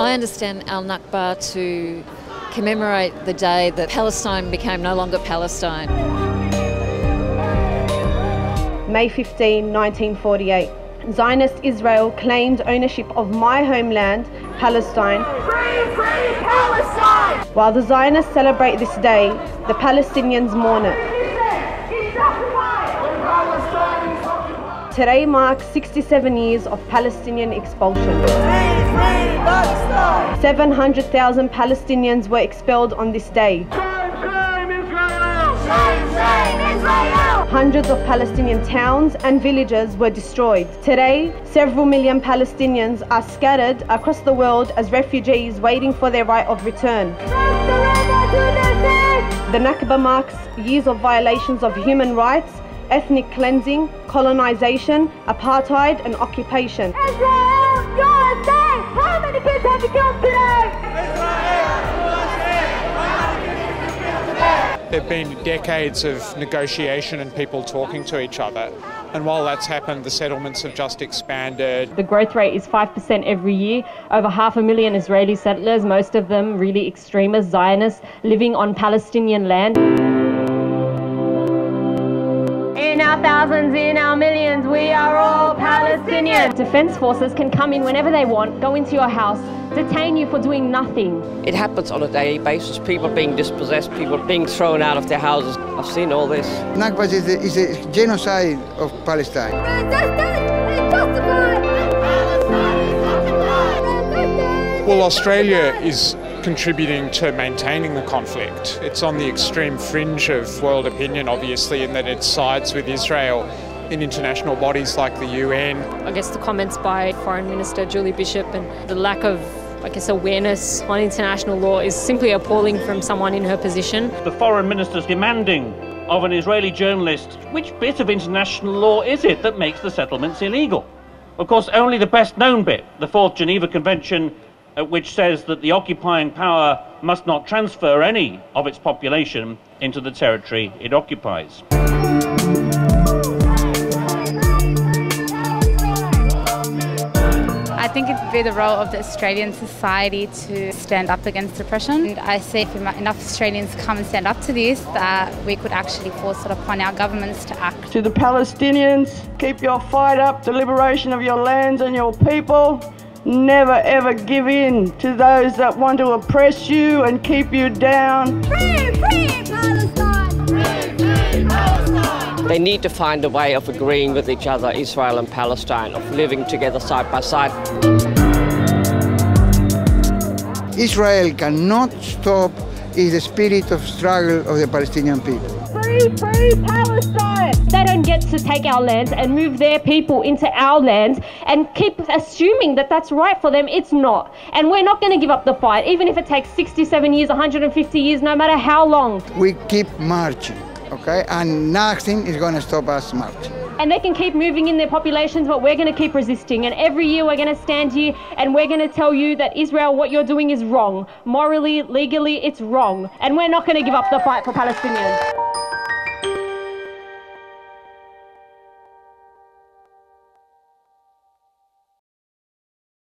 I understand Al Nakba to commemorate the day that Palestine became no longer Palestine. May 15, 1948. Zionist Israel claimed ownership of my homeland, Palestine. Free, free Palestine! While the Zionists celebrate this day, the Palestinians mourn it. Today marks 67 years of Palestinian expulsion. 700,000 Palestinians were expelled on this day. Hundreds of Palestinian towns and villages were destroyed. Today, several million Palestinians are scattered across the world as refugees waiting for their right of return. The Nakba marks years of violations of human rights, ethnic cleansing, colonization, apartheid and occupation. Israel, USA! How many kids have you killed today? There have been decades of negotiation and people talking to each other. And while that's happened, the settlements have just expanded. The growth rate is 5% every year. Over half a million Israeli settlers, most of them really extremist Zionists, living on Palestinian land. In our thousands, in our millions, we are all Palestinians. Defence forces can come in whenever they want, go into your house, detain you for doing nothing. It happens on a daily basis. People being dispossessed, people being thrown out of their houses. I've seen all this. Nakba is a, is a genocide of Palestine. Well, Australia is contributing to maintaining the conflict. It's on the extreme fringe of world opinion, obviously, in that it sides with Israel in international bodies like the UN. I guess the comments by Foreign Minister Julie Bishop and the lack of I guess awareness on international law is simply appalling from someone in her position. The foreign minister's demanding of an Israeli journalist which bit of international law is it that makes the settlements illegal? Of course, only the best known bit, the Fourth Geneva Convention, Uh, which says that the occupying power must not transfer any of its population into the territory it occupies. I think it would be the role of the Australian society to stand up against oppression. And I see if enough Australians come and stand up to this, that we could actually force it upon our governments to act. To the Palestinians, keep your fight up, the liberation of your lands and your people. Never ever give in to those that want to oppress you and keep you down. Free, free Palestine! Free, free Palestine! They need to find a way of agreeing with each other, Israel and Palestine, of living together side by side. Israel cannot stop is the spirit of struggle of the Palestinian people. Free, free Palestine! They don't get to take our lands and move their people into our lands and keep assuming that that's right for them. It's not. And we're not going to give up the fight, even if it takes 67 years, 150 years, no matter how long. We keep marching, okay? And nothing is going to stop us marching. And they can keep moving in their populations, but we're going to keep resisting. And every year we're going to stand here and we're going to tell you that Israel, what you're doing is wrong. Morally, legally, it's wrong. And we're not going to give up the fight for Palestinians.